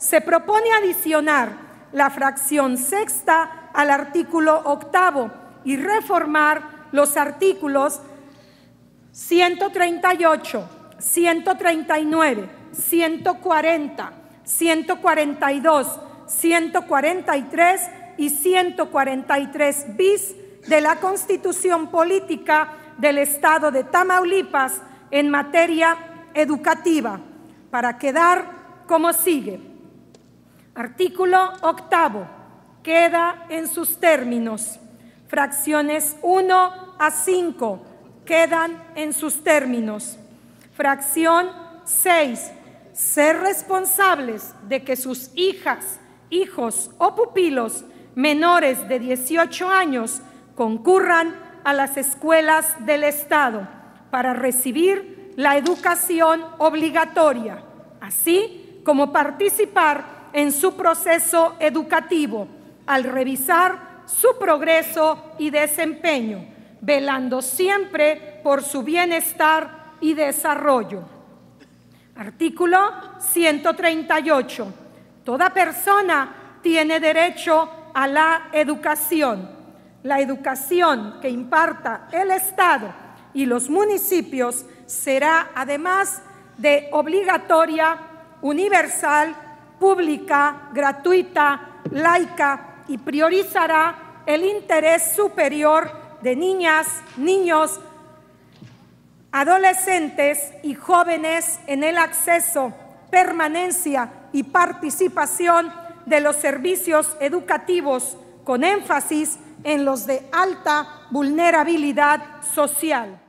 se propone adicionar la fracción sexta al artículo octavo y reformar los artículos 138, 139, 140, 142, 143 y 143 bis de la Constitución Política del Estado de Tamaulipas en materia educativa, para quedar como sigue. Artículo octavo. Queda en sus términos. Fracciones 1 a 5 quedan en sus términos. Fracción 6. Ser responsables de que sus hijas, hijos o pupilos menores de 18 años concurran a las escuelas del Estado para recibir la educación obligatoria, así como participar en su proceso educativo al revisar su progreso y desempeño, velando siempre por su bienestar y desarrollo. Artículo 138. Toda persona tiene derecho a la educación. La educación que imparta el Estado y los municipios será además de obligatoria, universal, pública, gratuita, laica y priorizará el interés superior de niñas, niños, adolescentes y jóvenes en el acceso, permanencia y participación de los servicios educativos con énfasis en los de alta vulnerabilidad social.